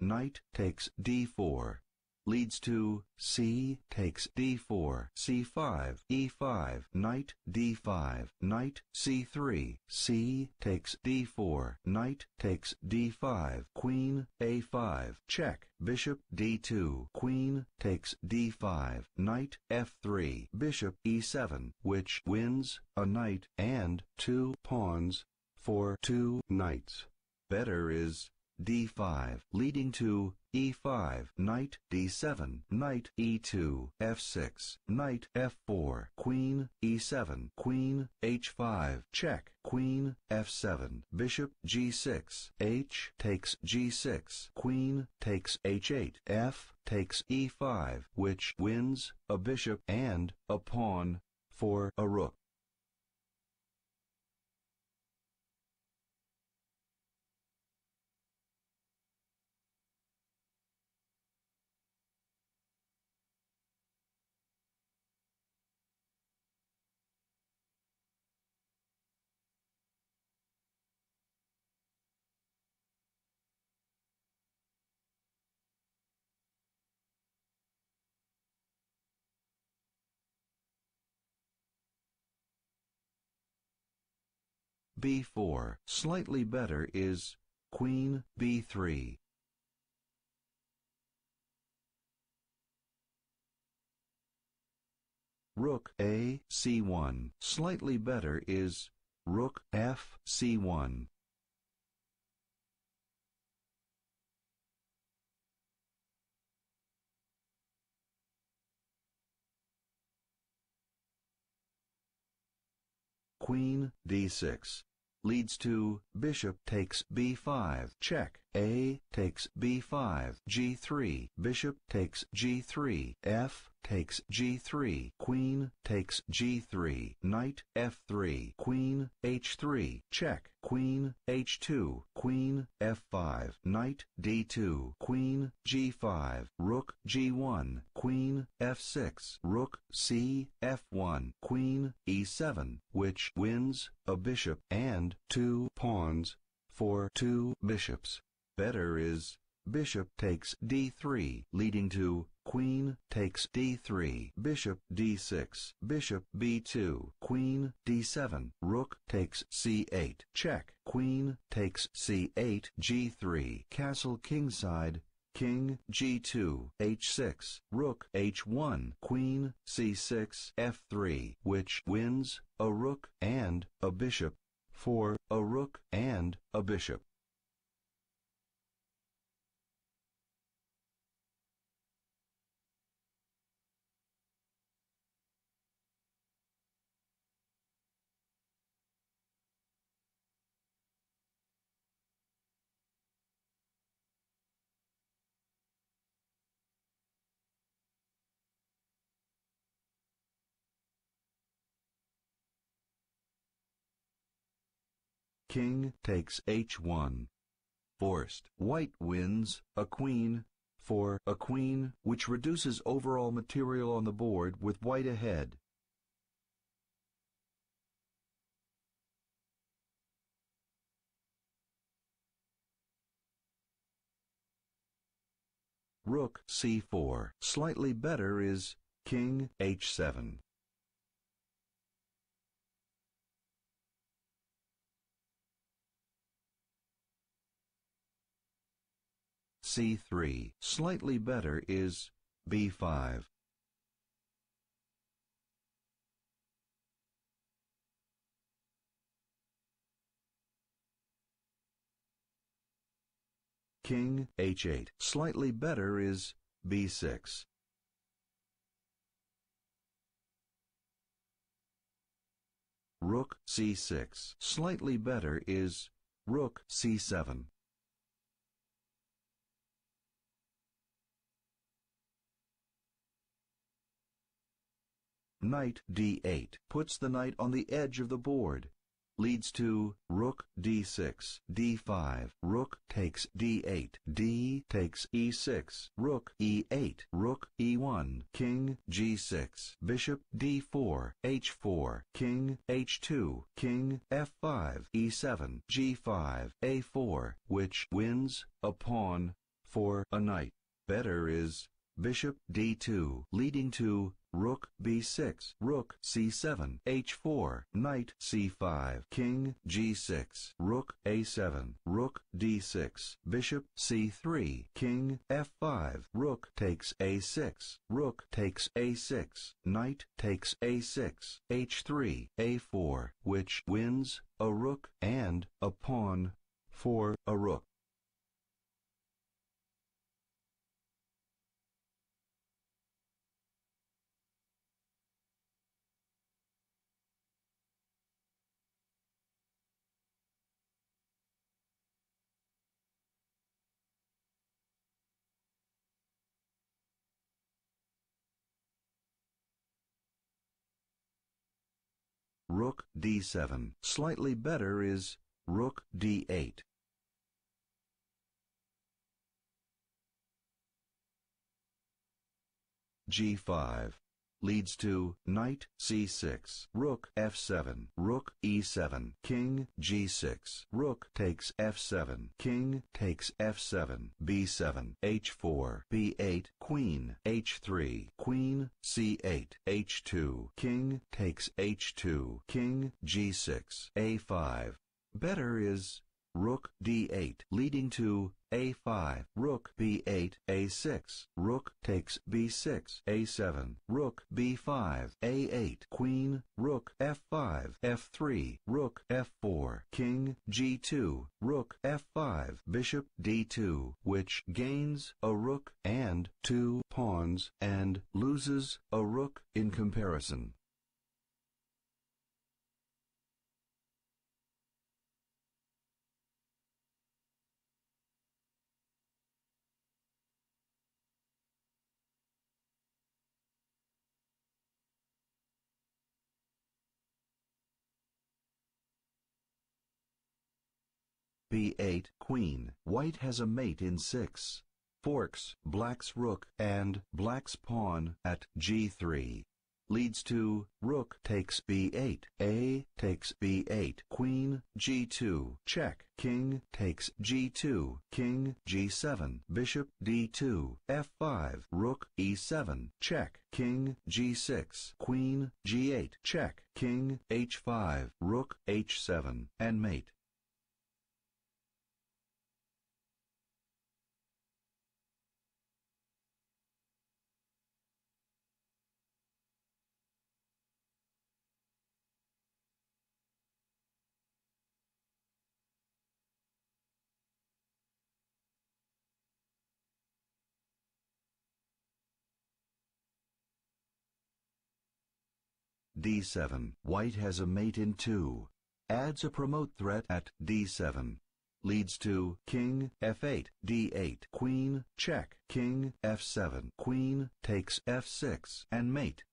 knight takes d4, leads to c takes d4, c5, e5, knight d5, knight c3, c takes d4, knight takes d5, queen a5, check, bishop d2, queen takes d5, knight f3, bishop e7, which wins a knight and two pawns for two knights. Better is d5, leading to e5, knight d7, knight e2, f6, knight f4, queen e7, queen h5, check, queen f7, bishop g6, h takes g6, queen takes h8, f takes e5, which wins a bishop and a pawn for a rook. B4. Slightly better is queen b3. Rook a c1. Slightly better is rook f c1. Queen d6 leads to bishop takes b5, check, a takes b5, g3, bishop takes g3, f takes g3, queen takes g3, knight f3, queen h3, check, queen h2, queen f5, knight d2, queen g5, rook g1, queen f6, rook c f1, queen e7, which wins a bishop and two pawns for two bishops. Better is bishop takes d3, leading to queen takes d3, bishop d6, bishop b2, queen d7, rook takes c8, check, queen takes c8, g3, castle kingside, king g2, h6, rook h1, queen c6, f3, which wins a rook and a bishop for a rook and a bishop. King takes h1. Forced. White wins a queen for a queen, which reduces overall material on the board with white ahead. Rook c4. Slightly better is King h7. C3. Slightly better is B5. King H8. Slightly better is B6. Rook C6. Slightly better is Rook C7. Knight d8 puts the knight on the edge of the board. Leads to rook d6, d5, rook takes d8, d takes e6, rook e8, rook e1, king g6, bishop d4, h4, king h2, king f5, e7, g5, a4, which wins a pawn for a knight. Better is bishop d2 leading to rook b6, rook c7, h4, knight c5, king g6, rook a7, rook d6, bishop c3, king f5, rook takes a6, rook takes a6, knight takes a6, h3, a4, which wins a rook and a pawn for a rook. Rook d7. Slightly better is Rook d8. g5 leads to knight c6, rook f7, rook e7, king g6, rook takes f7, king takes f7, b7, h4, b8, queen, h3, queen, c8, h2, king takes h2, king g6, a5. Better is rook d8, leading to a5, rook b8, a6, rook takes b6, a7, rook b5, a8, queen, rook f5, f3, rook f4, king g2, rook f5, bishop d2, which gains a rook and two pawns and loses a rook in comparison. B8, queen. White has a mate in 6. Forks, black's rook, and black's pawn at g3. Leads to rook takes b8, a takes b8, queen g2, check, king takes g2, king g7, bishop d2, f5, rook e7, check, king g6, queen g8, check, king h5, rook h7, and mate. D7. White has a mate in 2. Adds a promote threat at d7. Leads to king f8, d8, queen, check, king f7, queen takes f6, and mate.